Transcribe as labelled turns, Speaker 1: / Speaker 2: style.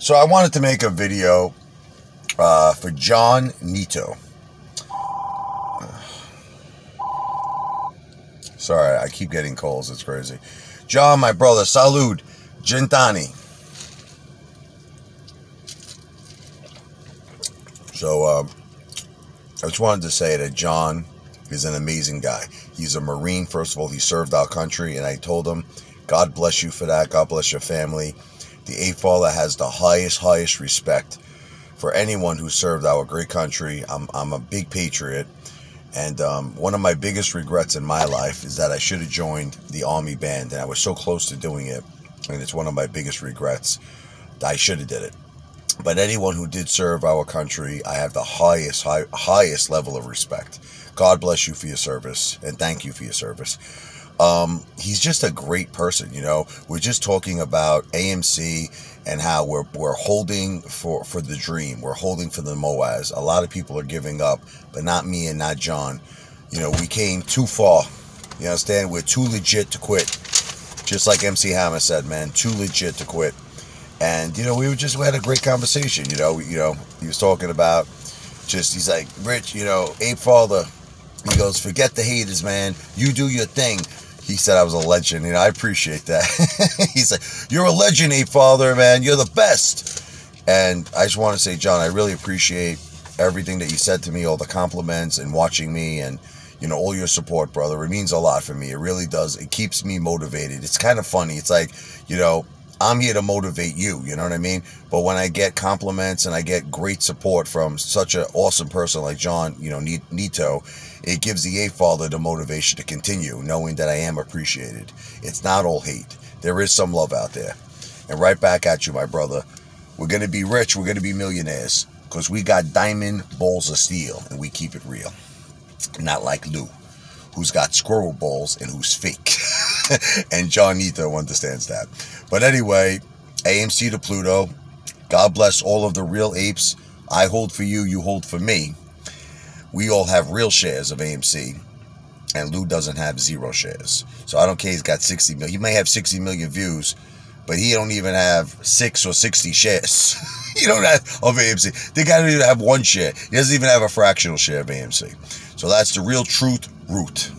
Speaker 1: So I wanted to make a video uh, for John Nieto. Sorry, I keep getting calls. It's crazy. John, my brother, salud, Gentani. So, um, I just wanted to say that John is an amazing guy. He's a Marine, first of all. He served our country, and I told him, God bless you for that. God bless your family. The Ape Father has the highest, highest respect for anyone who served our great country. I'm, I'm a big patriot. And um, one of my biggest regrets in my life is that I should have joined the Army Band, and I was so close to doing it. And it's one of my biggest regrets. That I should have did it. But anyone who did serve our country, I have the highest, high, highest level of respect. God bless you for your service, and thank you for your service. Um, he's just a great person, you know. We're just talking about AMC and how we're we're holding for for the dream. We're holding for the MOASS. A lot of people are giving up, but not me and not John. You know, we came too far. You understand? We're too legit to quit. Just like MC Hammer said, man, too legit to quit. And you know, we were just we had a great conversation. You know, you know, he was talking about just he's like, Rich, you know, Ape Father. He goes, forget the haters, man. You do your thing. He said I was a legend. You know, I appreciate that. he's like, you're a legend, Ape Father, man. You're the best. And I just want to say, John, I really appreciate everything that you said to me, all the compliments and watching me and you know all your support brother it means a lot for me it really does it keeps me motivated it's kind of funny it's like you know I'm here to motivate you, you know what I mean? But when I get compliments and I get great support from such an awesome person like John, you know, Nieto, it gives the Ape Father the motivation to continue, knowing that I am appreciated. It's not all hate. There is some love out there. And right back at you, my brother. We're going to be rich. We're going to be millionaires because we got diamond balls of steel and we keep it real. Not like Lou, who's got squirrel balls and who's fake. and John understands that. But anyway, AMC to Pluto. God bless all of the real apes. I hold for you, you hold for me. We all have real shares of AMC, and Lou doesn't have zero shares. So I don't care. He's got 60 million. He may have 60 million views, but he don't even have six or 60 shares. he don't have of AMC. The guy don't even have one share. He doesn't even have a fractional share of AMC. So that's the real truth root.